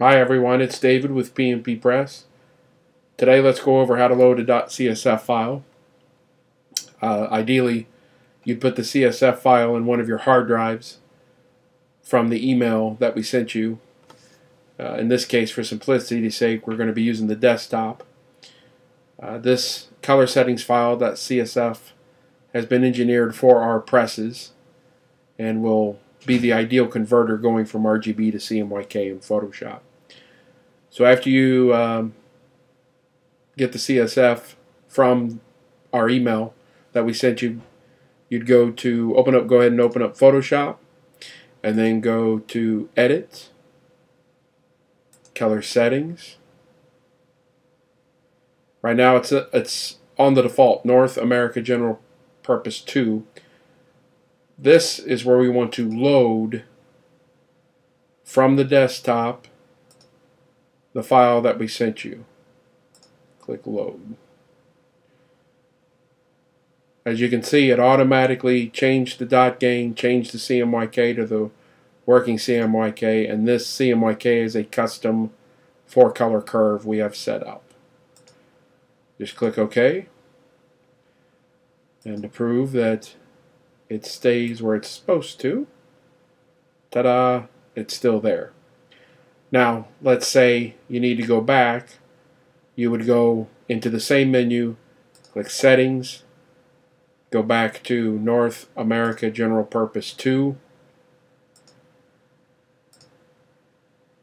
Hi everyone, it's David with P&P Press. Today let's go over how to load a .csf file. Uh, ideally, you'd put the CSF file in one of your hard drives from the email that we sent you. Uh, in this case, for simplicity's sake, we're going to be using the desktop. Uh, this color settings file .csf has been engineered for our presses and will be the ideal converter going from RGB to CMYK in Photoshop. So after you um, get the CSF from our email that we sent you, you'd go to open up, go ahead and open up Photoshop, and then go to Edit, Color Settings. Right now it's a, it's on the default North America General Purpose 2. This is where we want to load from the desktop the file that we sent you. Click load. As you can see, it automatically changed the dot gain, changed the CMYK to the working CMYK, and this CMYK is a custom four color curve we have set up. Just click OK. And to prove that it stays where it's supposed to, ta-da, it's still there. Now, let's say you need to go back. You would go into the same menu, click Settings, go back to North America General Purpose 2,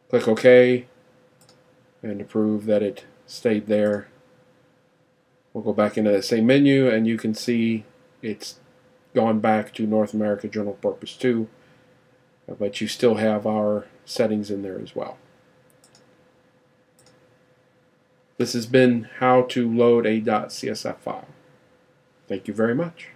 click OK, and to prove that it stayed there, we'll go back into the same menu and you can see it's gone back to North America General Purpose 2 but you still have our settings in there as well. This has been how to load a .csf file. Thank you very much.